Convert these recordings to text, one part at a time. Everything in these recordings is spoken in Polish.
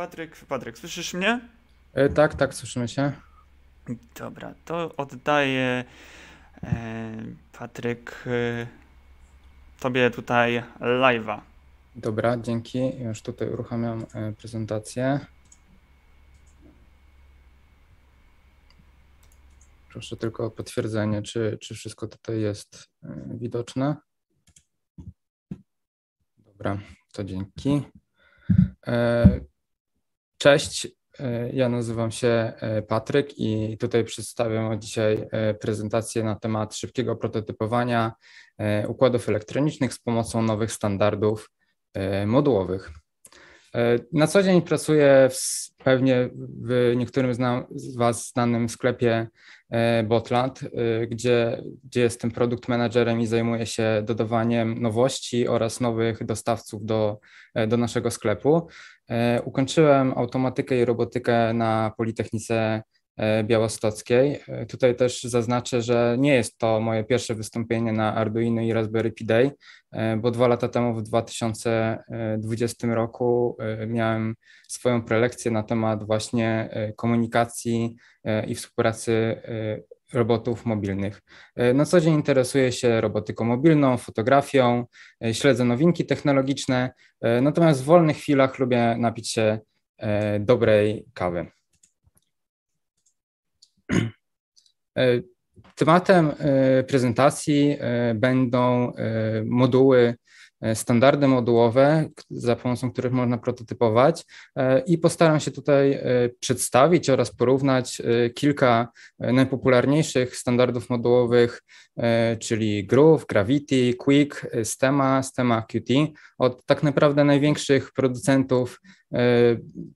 Patryk, Patryk, słyszysz mnie? E, tak, tak, słyszymy się. Dobra, to oddaję e, Patryk e, tobie tutaj live'a. Dobra, dzięki. Już tutaj uruchamiam e, prezentację. Proszę tylko o potwierdzenie, czy, czy wszystko tutaj jest e, widoczne. Dobra, to dzięki. E, cześć, ja nazywam się Patryk i tutaj przedstawiam dzisiaj prezentację na temat szybkiego prototypowania układów elektronicznych z pomocą nowych standardów E, modułowych. E, na co dzień pracuję w, pewnie w niektórym z Was znanym sklepie e, Botland, gdzie, gdzie jestem produkt managerem i zajmuję się dodawaniem nowości oraz nowych dostawców do, do naszego sklepu. Ukończyłem automatykę i robotykę na Politechnice E, białostockiej. E, tutaj też zaznaczę, że nie jest to moje pierwsze wystąpienie na Arduino i Raspberry Pi Day, e, bo dwa lata temu, w 2020 roku, miałem swoją prelekcję na temat właśnie komunikacji i współpracy robotów mobilnych. Na co dzień interesuję się robotyką mobilną, fotografią, śledzę nowinki technologiczne, natomiast w wolnych chwilach lubię napić się dobrej kawy. E, tematem e, prezentacji e, będą moduły, standardy modułowe, za pomocą których można prototypować i postaram się tutaj przedstawić oraz porównać kilka najpopularniejszych standardów modułowych, czyli Groove, Gravity, Quick, Stema, Stema Qt, od tak naprawdę największych producentów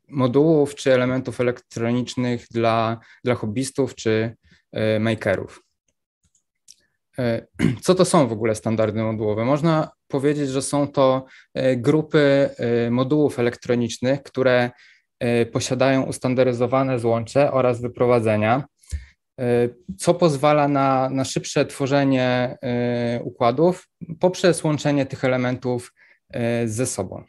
modułów czy elementów elektronicznych dla, dla hobbystów czy E, makerów. E, co to są w ogóle standardy modułowe? Można powiedzieć, że są to e, grupy modułów elektronicznych, które posiadają ustandaryzowane złącze oraz wyprowadzenia, co pozwala na, na szybsze tworzenie układów poprzez łączenie tych elementów ze sobą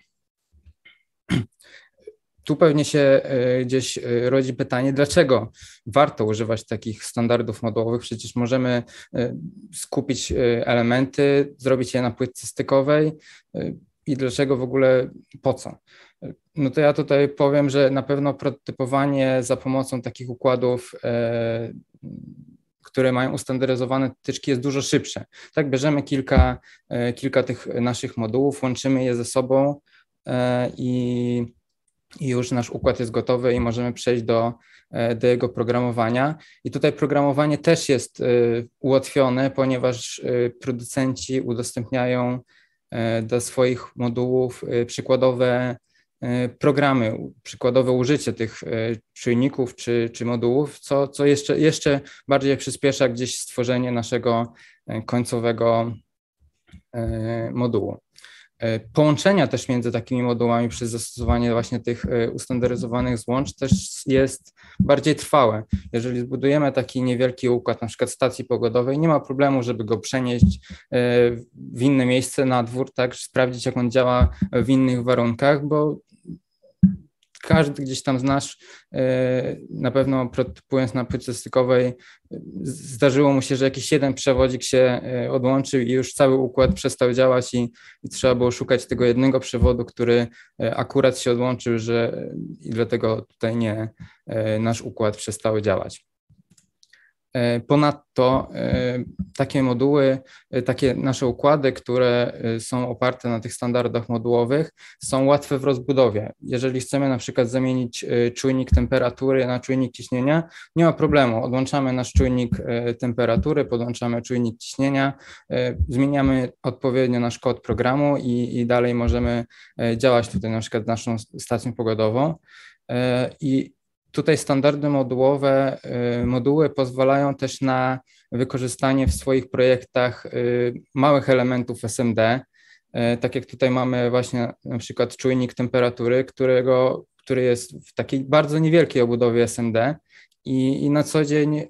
tu pewnie się e, gdzieś e, rodzi pytanie, dlaczego warto używać takich standardów modułowych? Przecież możemy e, skupić elementy, zrobić je na płytce stykowej i dlaczego w ogóle po co? No to ja tutaj powiem, że na pewno prototypowanie za pomocą takich układów, które mają ustandaryzowane tyczki, jest dużo szybsze. Tak, bierzemy kilka, kilka tych naszych modułów, łączymy je ze sobą i i już nasz układ jest gotowy i możemy przejść do, e, do jego programowania. I tutaj programowanie też jest e, ułatwione, ponieważ e, producenci udostępniają do swoich modułów przykładowe programy, przykładowe użycie tych czujników czy, czy modułów, co, co jeszcze, jeszcze bardziej przyspiesza gdzieś stworzenie naszego końcowego modułu. E, połączenia też między takimi modułami przez zastosowanie właśnie tych e, ustandaryzowanych złącz też jest bardziej trwałe. Jeżeli zbudujemy taki niewielki układ, na przykład stacji pogodowej, nie ma problemu, żeby go przenieść e, w inne miejsce na dwór, tak, sprawdzić jak on działa w innych warunkach, bo każdy gdzieś tam znasz, e, na pewno prototypując na płytce stykowej, zdarzyło mu się, że jakiś jeden przewodzik się e, odłączył i już cały układ przestał działać i, i trzeba było szukać tego jednego przewodu, który e, akurat się odłączył, że i dlatego tutaj nie, nasz układ przestał działać. E, ponadto e, takie moduły, e, takie nasze układy, które są oparte na tych standardach modułowych, są łatwe w rozbudowie. Jeżeli chcemy na przykład zamienić czujnik temperatury na czujnik ciśnienia, nie ma problemu. Odłączamy nasz czujnik temperatury, podłączamy czujnik ciśnienia, zmieniamy odpowiednio nasz kod programu i, i dalej możemy działać tutaj na przykład naszą stacją pogodową. I Tutaj standardy modułowe, y, moduły pozwalają też na wykorzystanie w swoich projektach y, małych elementów SMD. Y, tak jak tutaj mamy właśnie na przykład czujnik temperatury, którego, który jest w takiej bardzo niewielkiej obudowie SMD i, i na co dzień,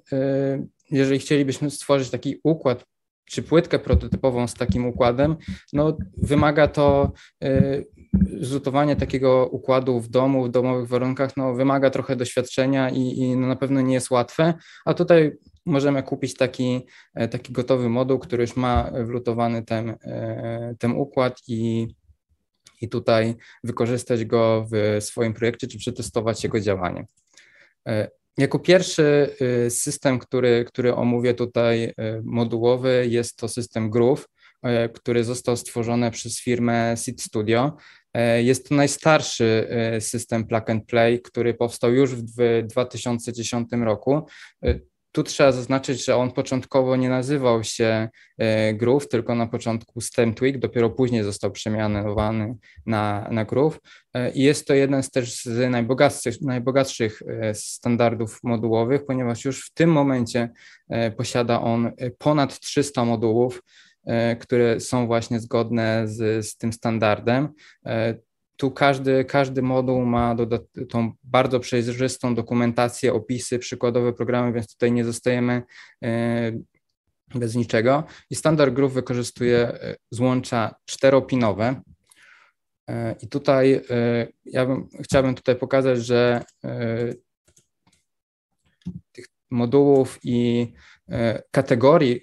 jeżeli chcielibyśmy stworzyć taki układ czy płytkę prototypową z takim układem, no wymaga to zlutowanie takiego układu w domu, w domowych warunkach, no, wymaga trochę doświadczenia i, i no, na pewno nie jest łatwe, a tutaj możemy kupić taki, taki gotowy moduł, który już ma wlutowany ten, ten układ i, i tutaj wykorzystać go w swoim projekcie, czy przetestować jego działanie. Jako pierwszy y, system, który, który omówię tutaj y, modułowy, jest to system Groove, y, który został stworzony przez firmę Seed Studio. Jest to najstarszy system plug and play, który powstał już w 2010 roku. Tu trzeba zaznaczyć, że on początkowo nie nazywał się e, Groove, tylko na początku Stem Twig, dopiero później został przemianowany na, na Groove e, i jest to jeden z też z najbogatszych, najbogatszych e, standardów modułowych, ponieważ już w tym momencie posiada on ponad 300 modułów, które są właśnie zgodne z, z tym standardem. Tu każdy, każdy moduł ma tą bardzo przejrzystą dokumentację, opisy, przykładowe programy, więc tutaj nie zostajemy e, bez niczego. I standard Groove wykorzystuje e, złącza czteropinowe. E, I tutaj ja bym, chciałbym tutaj pokazać, że tych modułów i kategorii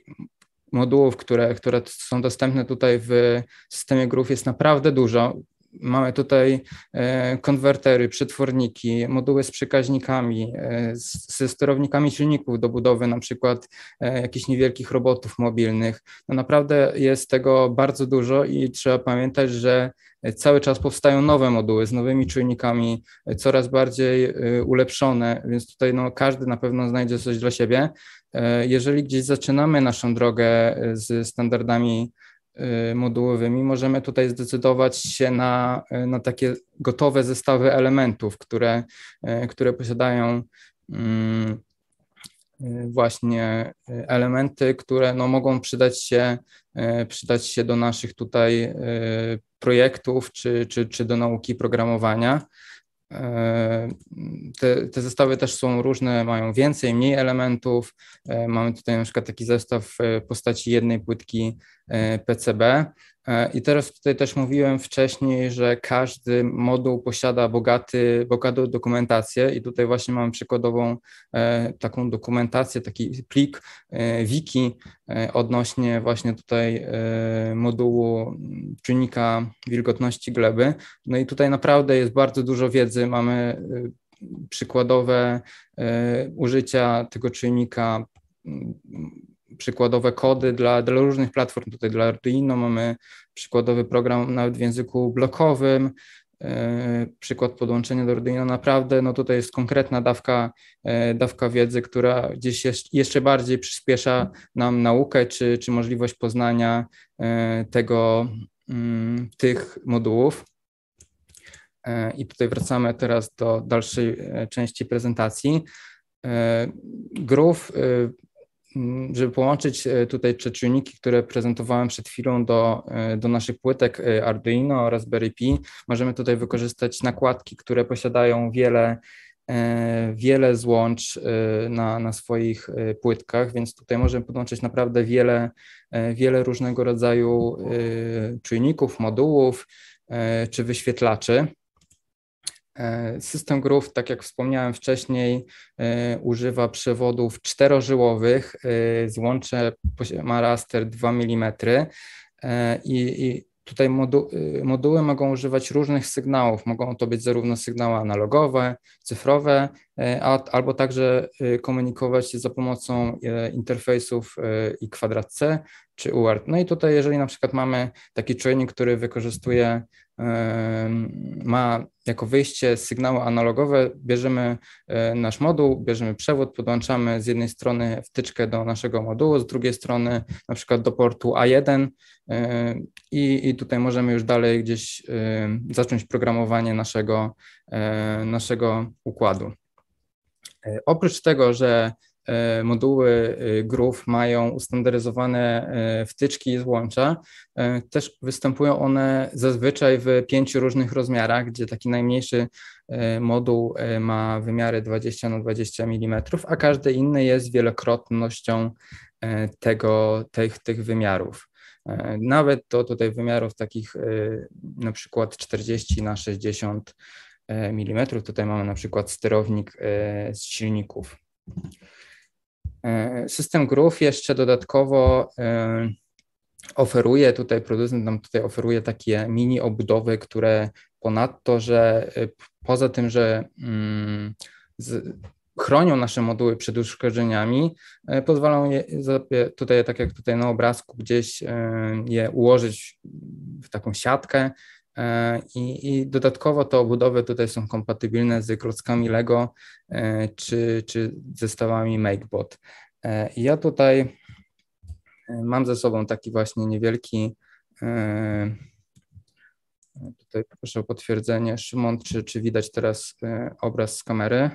modułów, które, które są dostępne tutaj w systemie Groove jest naprawdę dużo. Mamy tutaj e, konwertery, przetworniki, moduły z przekaźnikami, e, ze sterownikami silników do budowy na przykład e, jakichś niewielkich robotów mobilnych. No naprawdę jest tego bardzo dużo i trzeba pamiętać, że cały czas powstają nowe moduły z nowymi czujnikami, coraz bardziej ulepszone, więc tutaj no, każdy na pewno znajdzie coś dla siebie. Jeżeli gdzieś zaczynamy naszą drogę z standardami Y, modułowymi, możemy tutaj zdecydować się na, na takie gotowe zestawy elementów, które, które posiadają mm, właśnie elementy, które no, mogą przydać się, przydać się do naszych tutaj projektów czy, czy, czy do nauki programowania. Te, te, zestawy też są różne, mają więcej, mniej elementów. Mamy tutaj na przykład taki zestaw w postaci jednej płytki E, PCB. E, I teraz tutaj też mówiłem wcześniej, że każdy moduł posiada bogaty, bogatą dokumentację i tutaj właśnie mamy przykładową e, taką dokumentację, taki plik wiki odnośnie właśnie tutaj modułu czynnika wilgotności gleby. No i tutaj naprawdę jest bardzo dużo wiedzy, mamy przykładowe użycia tego czynnika przykładowe kody dla, dla różnych platform. Tutaj dla Arduino mamy przykładowy program nawet w języku blokowym, e, przykład podłączenia do Arduino. Naprawdę no tutaj jest konkretna dawka, e, dawka wiedzy, która gdzieś jeszcze bardziej przyspiesza nam naukę czy, czy możliwość poznania e, tego, mm, tych modułów. I tutaj wracamy teraz do dalszej części prezentacji. Mm, żeby połączyć e, tutaj te czujniki, które prezentowałem przed chwilą do, e, do naszych płytek e, Arduino, Raspberry Pi, możemy tutaj wykorzystać nakładki, które posiadają wiele, wiele złącz na, na swoich płytkach, więc tutaj możemy podłączyć naprawdę wiele, wiele różnego rodzaju czujników, modułów czy wyświetlaczy. E, system Groove, tak jak wspomniałem wcześniej, e, używa przewodów czterożyłowych, e, złącze ma raster 2 mm i, i tutaj modu, moduły mogą używać różnych sygnałów. Mogą to być zarówno sygnały analogowe, cyfrowe, a, albo także komunikować się za pomocą interfejsów i kwadrat C czy UART. No i tutaj, jeżeli na przykład mamy taki czujnik, który wykorzystuje ma jako wyjście sygnały analogowe, bierzemy e, nasz moduł, bierzemy przewód, podłączamy z jednej strony wtyczkę do naszego modułu, z drugiej strony na przykład do portu A1 e, i, i tutaj możemy już dalej gdzieś e, zacząć programowanie naszego, naszego układu. Oprócz tego, że E, moduły e, Groove mają ustandaryzowane e, wtyczki i złącza. Też występują one zazwyczaj w pięciu różnych rozmiarach, gdzie taki najmniejszy moduł ma wymiary 20 na 20 mm, a każdy inny jest wielokrotnością tego, tych, tych wymiarów. Nawet do tutaj wymiarów takich na przykład 40 na 60 mm. Tutaj mamy na przykład sterownik z silników. System Groove jeszcze dodatkowo oferuje tutaj, producent nam tutaj oferuje takie mini obudowy, które ponadto, że poza tym, że mm, z, chronią nasze moduły przed uszkodzeniami, e, pozwolą je tutaj, tak jak tutaj na obrazku, gdzieś e, je ułożyć w taką siatkę e, i, i dodatkowo te obudowy tutaj są kompatybilne z klockami Lego czy, czy zestawami MakeBot. Ja tutaj mam ze sobą taki właśnie niewielki Tutaj proszę o potwierdzenie. Szymon, czy, czy widać teraz obraz z kamery?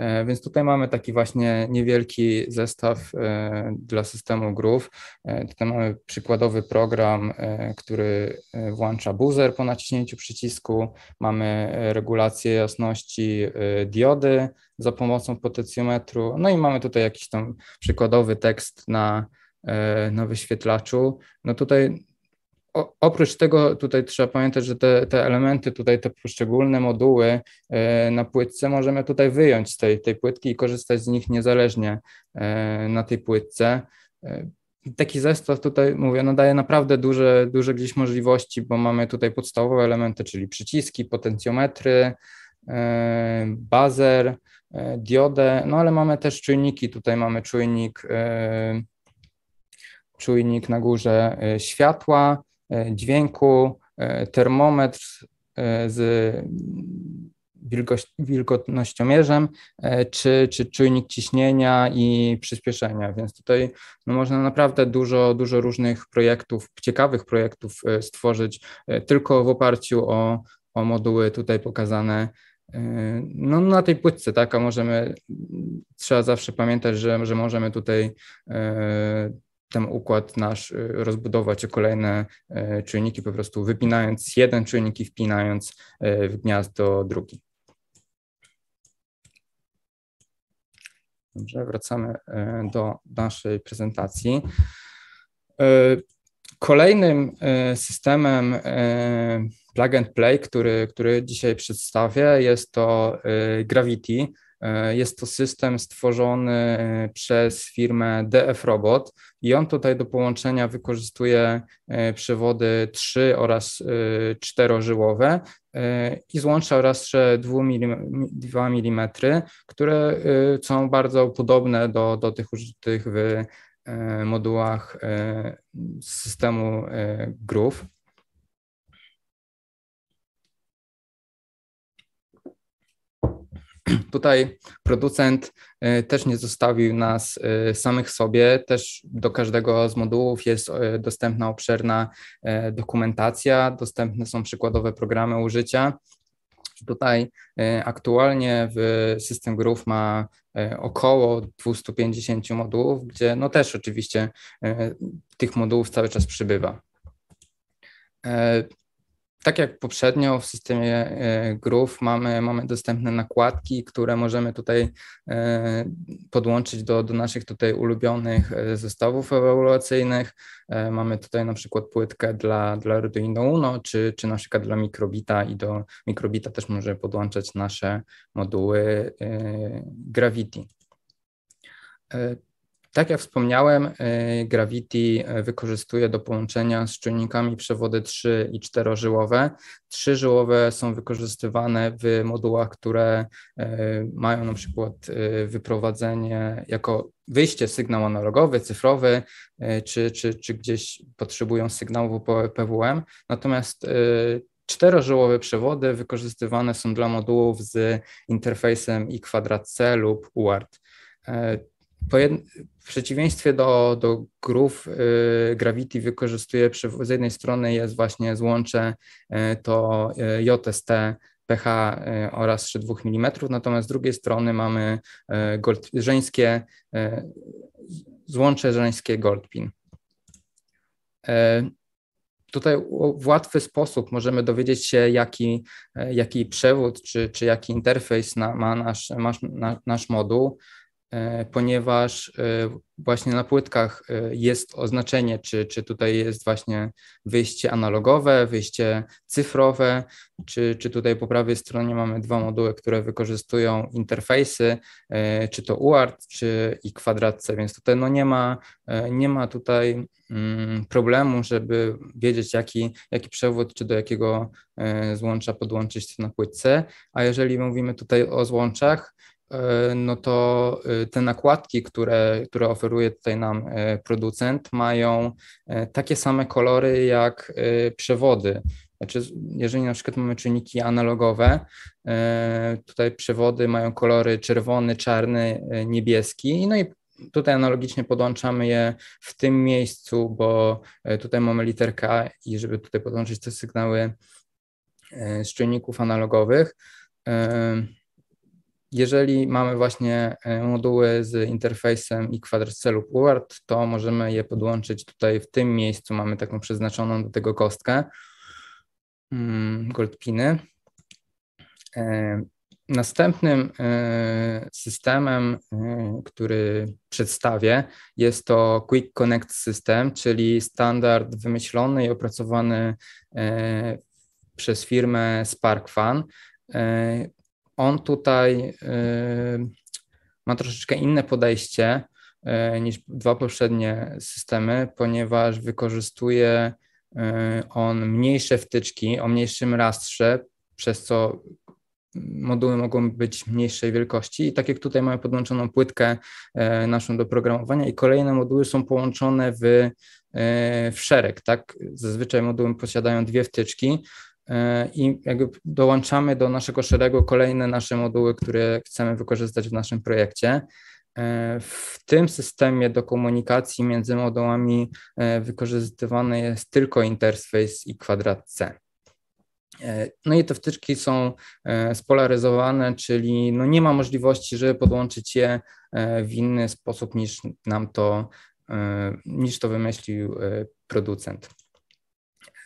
E, więc tutaj mamy taki właśnie niewielki zestaw e, dla systemu Groove. E, tutaj mamy przykładowy program, który włącza buzzer po naciśnięciu przycisku. Mamy regulację jasności diody za pomocą potencjometru. No i mamy tutaj jakiś tam przykładowy tekst na, na wyświetlaczu. No tutaj oprócz tego tutaj trzeba pamiętać, że te, te elementy, tutaj te poszczególne moduły e, na płytce możemy tutaj wyjąć z tej, tej płytki i korzystać z nich niezależnie e, na tej płytce. E, taki zestaw tutaj, mówię, no daje naprawdę duże, duże gdzieś możliwości, bo mamy tutaj podstawowe elementy, czyli przyciski, potencjometry, bazer, diodę, no ale mamy też czujniki, tutaj mamy czujnik czujnik na górze światła, dźwięku, e, termometr e, z wilgotnościomierzem, czy, czy czujnik ciśnienia i przyspieszenia. Więc tutaj no, można naprawdę dużo, dużo różnych projektów, ciekawych projektów stworzyć tylko w oparciu o, o moduły tutaj pokazane no, na tej płytce, tak, a możemy, trzeba zawsze pamiętać, że, że możemy tutaj ten układ nasz y, rozbudować o kolejne y, czujniki, po prostu wypinając jeden czujnik i wpinając y, w gniazdo drugi. Dobrze, wracamy do naszej prezentacji. Kolejnym systemem plug and play, który, który dzisiaj przedstawię, jest to Gravity. E, jest to system stworzony e, przez firmę DF Robot i on tutaj do połączenia wykorzystuje e, przewody 3 oraz 4-żyłowe i złącza oraz 2 mm, które są bardzo podobne do, do tych użytych w modułach systemu Groove. Tutaj producent y, też nie zostawił nas y, samych sobie, też do każdego z modułów jest y, dostępna obszerna dokumentacja, dostępne są przykładowe programy użycia. Tutaj aktualnie w System Groove ma około 250 modułów, gdzie no też oczywiście tych modułów cały czas przybywa tak jak poprzednio w systemie e, Groove mamy, mamy dostępne nakładki, które możemy tutaj e, podłączyć do, do naszych tutaj ulubionych e, zestawów ewaluacyjnych. Mamy tutaj na przykład płytkę dla, dla Arduino Uno, czy, czy na przykład dla Microbita i do Microbita też możemy podłączać nasze moduły Gravity. Tak jak wspomniałem, y, Gravity y, wykorzystuje do połączenia z czujnikami przewody 3 i 4-żyłowe. 3-żyłowe są wykorzystywane w modułach, które y, mają na przykład wyprowadzenie jako wyjście sygnał analogowy, cyfrowy, czy, czy, czy gdzieś potrzebują sygnału PWM. Natomiast czterożyłowe przewody wykorzystywane są dla modułów z interfejsem i kwadrat C lub UART przeciwieństwie do, do Groove, y, Gravity wykorzystuje, z jednej strony jest właśnie złącze y, to y, JST pH oraz 3,2 mm, natomiast z drugiej strony mamy gold, żeńskie, złącze żeńskie Goldpin. Tutaj w łatwy sposób możemy dowiedzieć się, jaki, jaki przewód czy, czy jaki interfejs na, ma nasz, nasz, nasz moduł. Ponieważ właśnie na płytkach jest oznaczenie, czy, czy tutaj jest właśnie wyjście analogowe, wyjście cyfrowe, czy, czy tutaj po prawej stronie mamy dwa moduły, które wykorzystują interfejsy, czy to UART, czy i kwadrat C, więc tutaj no nie ma, nie ma tutaj mm, problemu, żeby wiedzieć jaki, jaki przewód, czy do jakiego złącza podłączyć na płytce, a jeżeli mówimy tutaj o złączach, E, no to e, te nakładki, które, które oferuje tutaj nam e, producent, mają takie same kolory jak przewody. Znaczy, jeżeli na przykład mamy czynniki analogowe, tutaj przewody mają kolory czerwony, czarny, niebieski, no i tutaj analogicznie podłączamy je w tym miejscu, bo tutaj mamy literkę i żeby tutaj podłączyć te sygnały z czynników analogowych, jeżeli mamy właśnie e, moduły z interfejsem i kwadrat lub UART, to możemy je podłączyć tutaj w tym miejscu. Mamy taką przeznaczoną do tego kostkę, mm, goldpiny. E, następnym e, systemem, który przedstawię, jest to Quick Connect System, czyli standard wymyślony i opracowany przez firmę SparkFun on tutaj y, ma troszeczkę inne podejście y, niż dwa poprzednie systemy, ponieważ wykorzystuje y, on mniejsze wtyczki o mniejszym rastrze, przez co moduły mogą być mniejszej wielkości. I tak jak tutaj mamy podłączoną płytkę naszą do programowania i kolejne moduły są połączone w, w szereg, tak? Zazwyczaj moduły posiadają dwie wtyczki, i jakby dołączamy do naszego szeregu kolejne nasze moduły, które chcemy wykorzystać w naszym projekcie. E, w tym systemie do komunikacji między modułami e, wykorzystywany jest tylko interfejs i kwadrat C. No i te wtyczki są spolaryzowane, czyli no nie ma możliwości, żeby podłączyć je w inny sposób niż nam to, niż to wymyślił producent.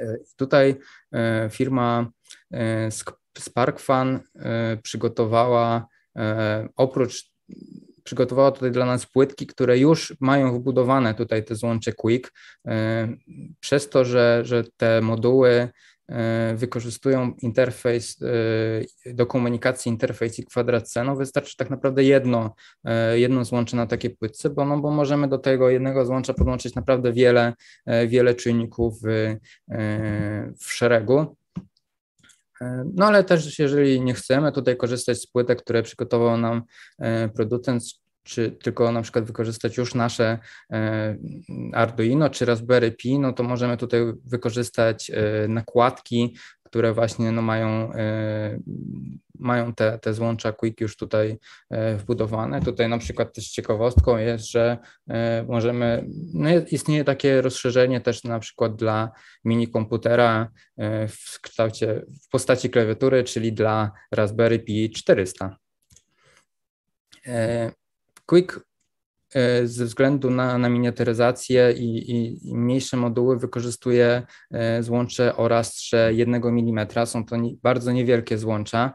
E, tutaj e, firma e, SparkFun przygotowała oprócz przygotowała tutaj dla nas płytki, które już mają wbudowane tutaj te złącze Quick. Przez to, że, że te moduły wykorzystują interfejs e, do komunikacji, interfejs i kwadrat C, no wystarczy tak naprawdę jedno, e, jedno złącze na takie płytce, bo, no, bo możemy do tego jednego złącza podłączyć naprawdę wiele, wiele czynników w, w szeregu. No ale też jeżeli nie chcemy tutaj korzystać z płytek, które przygotował nam producent, czy tylko na przykład wykorzystać już nasze e, Arduino czy Raspberry Pi, no to możemy tutaj wykorzystać e, nakładki, które właśnie no mają, e, mają te, te złącza Quick już tutaj wbudowane. Tutaj na przykład też ciekawostką jest, że możemy, no istnieje takie rozszerzenie też na przykład dla mini komputera w kształcie, w postaci klawiatury, czyli dla Raspberry Pi 400. Quick e, ze względu na, na miniaturyzację i, i, i, mniejsze moduły wykorzystuje złącze o rastrze 1 mm. Są to bardzo niewielkie złącza.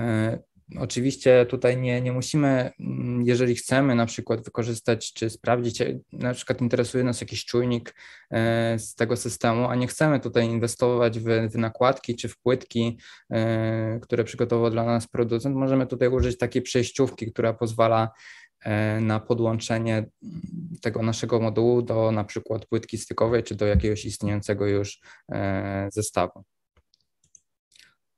E, Oczywiście tutaj nie, nie musimy, mm, jeżeli chcemy na przykład wykorzystać czy sprawdzić, e, na przykład interesuje nas jakiś czujnik z tego systemu, a nie chcemy tutaj inwestować w, w nakładki czy w płytki, które przygotował dla nas producent, możemy tutaj użyć takiej przejściówki, która pozwala na podłączenie tego naszego modułu do na przykład płytki stykowej czy do jakiegoś istniejącego już zestawu.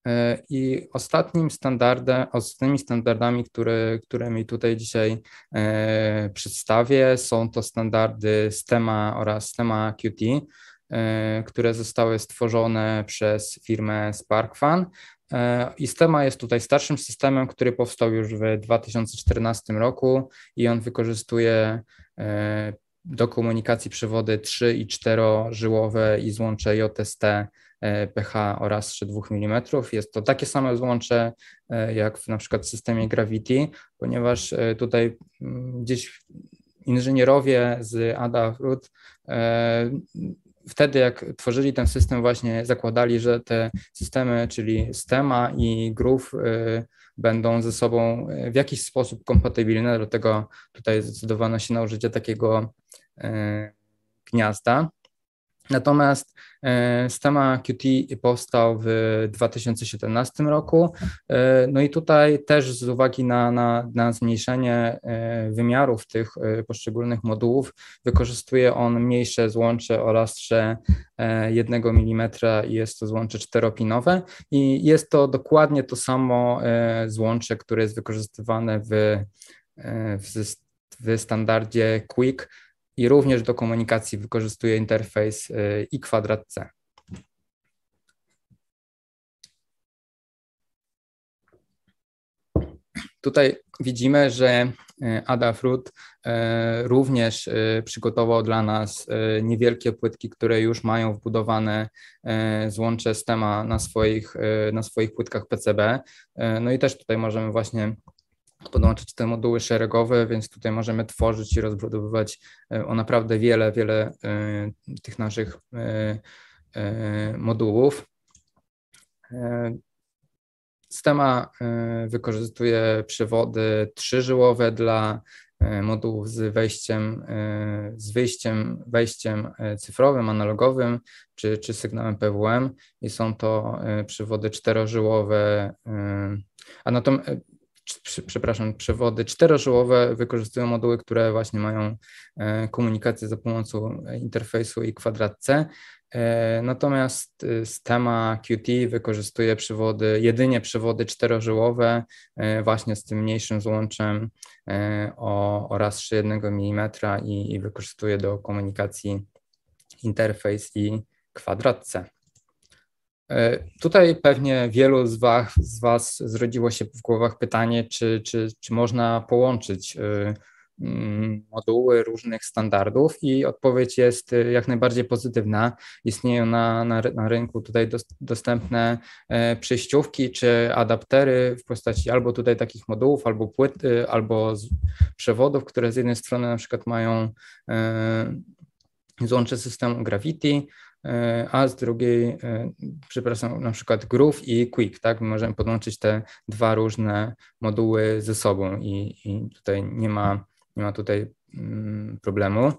E, I ostatnim standardem, ostatnimi standardami, które, które mi tutaj dzisiaj e, przedstawię, są to standardy STEMA oraz STEMA QT, e, które zostały stworzone przez firmę SparkFun. I STEMA jest tutaj starszym systemem, który powstał już w 2014 roku i on wykorzystuje do komunikacji przewody 3 i 4 żyłowe i złącze JST E, pH o rastrze 2 mm. Jest to takie same złącze e, jak w na przykład systemie Gravity, ponieważ e, tutaj mm, gdzieś inżynierowie z Adafruit wtedy, jak tworzyli ten system, właśnie zakładali, że te systemy, czyli Stema i Groove, będą ze sobą w jakiś sposób kompatybilne, dlatego tutaj zdecydowano się na użycie takiego gniazda. Natomiast e, Stema Qt powstał w 2017 roku. E, no i tutaj też z uwagi na, na, na zmniejszenie e, wymiarów tych poszczególnych modułów wykorzystuje on mniejsze złącze o lastrze 1 mm i jest to złącze czteropinowe i jest to dokładnie to samo złącze, które jest wykorzystywane w, w, w standardzie Quick i również do komunikacji wykorzystuje interfejs y, i kwadrat C. Tutaj widzimy, że y, Adafruit y, również przygotował dla nas niewielkie płytki, które już mają wbudowane złącze STEMA na swoich, na swoich płytkach PCB. No i też tutaj możemy właśnie podłączyć te moduły szeregowe, więc tutaj możemy tworzyć i rozbudowywać e, o naprawdę wiele, wiele e, tych naszych e, modułów. Systema wykorzystuje przewody trzyżyłowe dla modułów z wejściem, z wyjściem, wejściem cyfrowym, analogowym czy, czy sygnałem PWM i są to przewody czterożyłowe, a natomiast przepraszam, przewody czterożyłowe wykorzystują moduły, które właśnie mają e, komunikację za pomocą interfejsu i kwadrat C. E, natomiast e, Stema Qt wykorzystuje przewody, jedynie przewody czterożyłowe, właśnie z tym mniejszym złączem o, o raz 1 mm i, i wykorzystuje do komunikacji interfejs i kwadrat C. E, tutaj pewnie wielu z was, z was zrodziło się w głowach pytanie, czy, czy, czy można połączyć e, mm, moduły różnych standardów i odpowiedź jest e, jak najbardziej pozytywna. Istnieją na, na, na rynku tutaj dostępne przejściówki czy adaptery w postaci albo tutaj takich modułów, albo płyt, albo przewodów, które z jednej strony na przykład mają złącze systemu Gravity, E, a z drugiej, e, przepraszam, na przykład Groove i Quick, tak? Możemy podłączyć te dwa różne moduły ze sobą i, i tutaj nie ma, nie ma tutaj mm, problemu.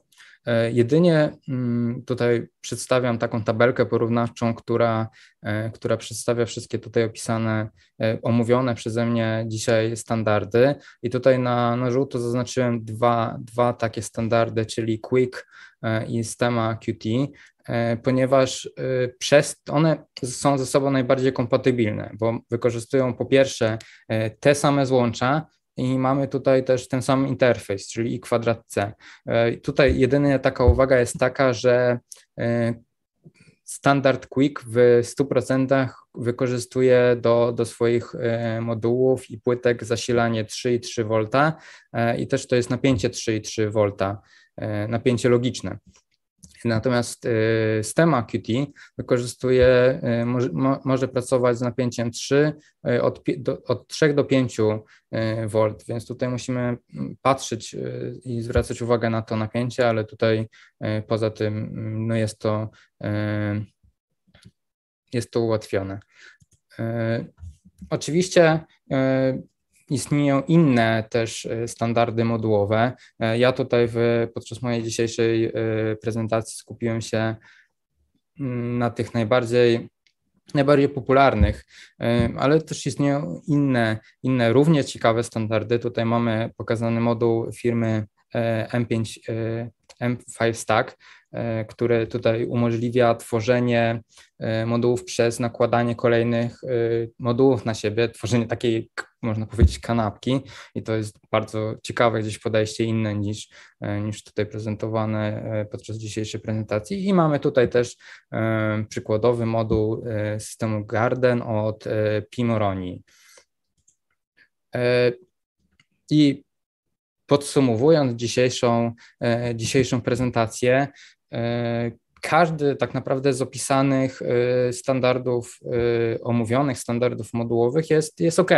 E, jedynie mm, tutaj przedstawiam taką tabelkę porównawczą, która, która przedstawia wszystkie tutaj opisane, omówione przeze mnie dzisiaj standardy. I tutaj na, na żółto zaznaczyłem dwa, dwa takie standardy, czyli Quick i Stema Qt. E, ponieważ e, przez one są ze sobą najbardziej kompatybilne, bo wykorzystują po pierwsze e, te same złącza, i mamy tutaj też ten sam interfejs, czyli i kwadrat C. Tutaj jedyna taka uwaga jest taka, że standard Quick w 100% wykorzystuje do, do swoich modułów i płytek zasilanie 3,3 V i też to jest napięcie 3,3 V, napięcie logiczne. Natomiast y, Stema Qt wykorzystuje, y, może, pracować z napięciem 3 y, od, od 3 do 5 V, więc tutaj musimy mm, patrzeć i zwracać uwagę na to napięcie, ale tutaj poza tym mm, no jest to jest to ułatwione. Oczywiście Istnieją inne też e, standardy modułowe. E, ja tutaj w, podczas mojej dzisiejszej e, prezentacji skupiłem się mm, na tych najbardziej najbardziej popularnych, ale też istnieją inne, inne równie ciekawe standardy. Tutaj mamy pokazany moduł firmy M5, M5 Stack, E, które tutaj umożliwia tworzenie e, modułów przez nakładanie kolejnych e, modułów na siebie, tworzenie takiej, można powiedzieć, kanapki i to jest bardzo ciekawe gdzieś podejście inne niż, niż tutaj prezentowane podczas dzisiejszej prezentacji i mamy tutaj też przykładowy moduł systemu Garden od Pimoroni. I Podsumowując dzisiejszą, dzisiejszą prezentację, E, każdy tak naprawdę z opisanych standardów, omówionych standardów modułowych jest, jest OK.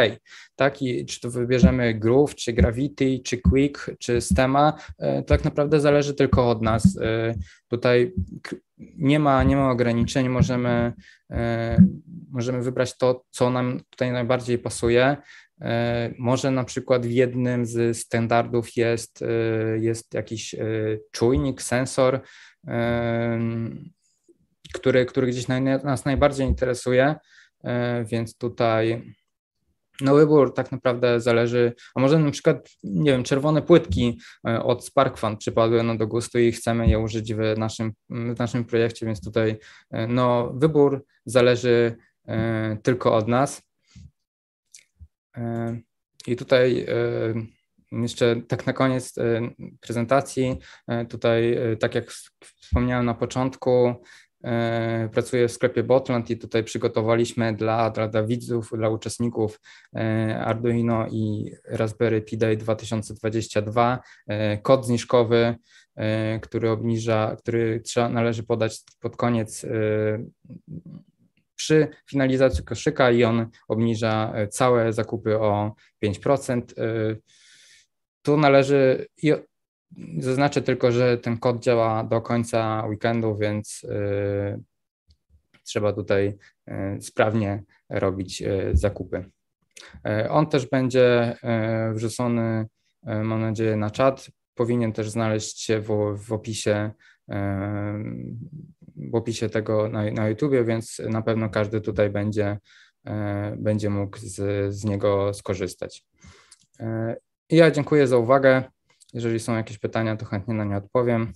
Tak? I czy to wybierzemy Groove, czy Gravity, czy Quick, czy Stema, tak naprawdę zależy tylko od nas. Tutaj nie ma, nie ma ograniczeń, możemy, możemy wybrać to, co nam tutaj najbardziej pasuje. E, może na przykład w jednym z standardów jest, e, jest jakiś e, czujnik, sensor, który, który gdzieś nas najbardziej interesuje, więc tutaj no wybór tak naprawdę zależy, a może na przykład, nie wiem, czerwone płytki od SparkFun przypadły no do gustu i chcemy je użyć w naszym, w naszym projekcie, więc tutaj no wybór zależy tylko od nas. I tutaj jeszcze tak na koniec prezentacji, tutaj tak jak wspomniałem na początku, pracuję w sklepie Botland i tutaj przygotowaliśmy dla, dla, dla widzów, dla uczestników Arduino i Raspberry Pi Day 2022 kod zniżkowy, który obniża, który trzeba, należy podać pod koniec przy finalizacji koszyka i on obniża e, całe zakupy o 5%. E, tu należy, zaznaczę tylko, że ten kod działa do końca weekendu, więc e, trzeba tutaj sprawnie robić zakupy. On też będzie wrzucony, mam nadzieję, na czat. Powinien też znaleźć się w, w opisie w opisie tego na, na YouTubie, więc na pewno każdy tutaj będzie, będzie mógł z, z niego skorzystać. Ja dziękuję za uwagę. Jeżeli są jakieś pytania, to chętnie na nie odpowiem.